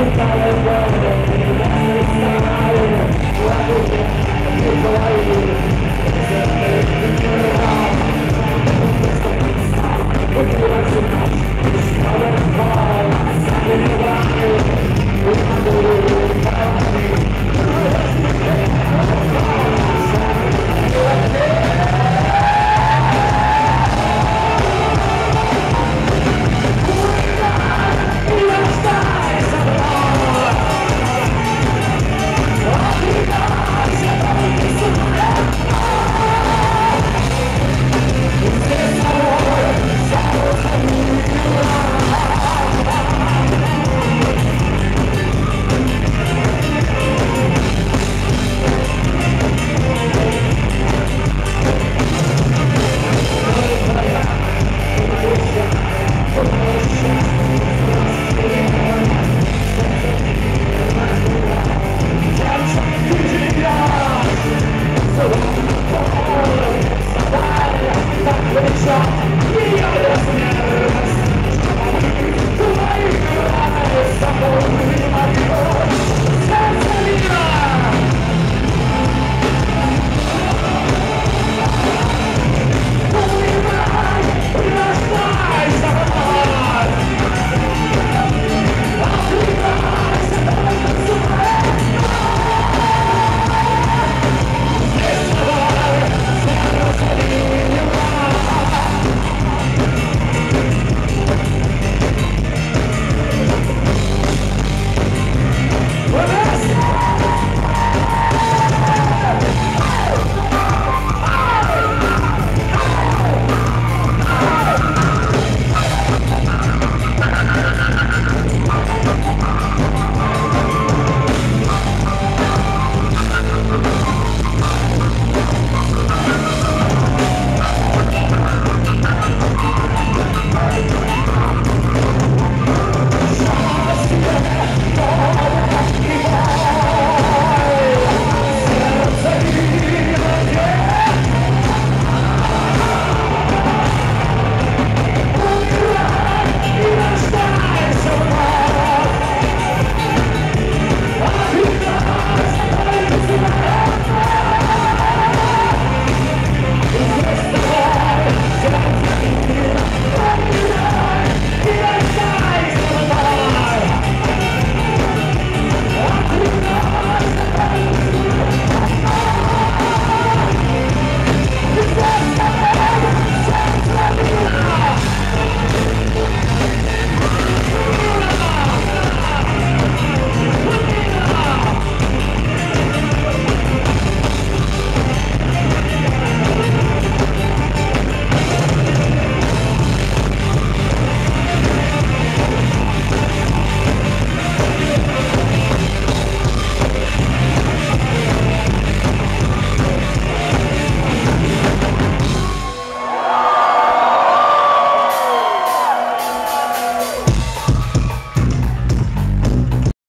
Everybody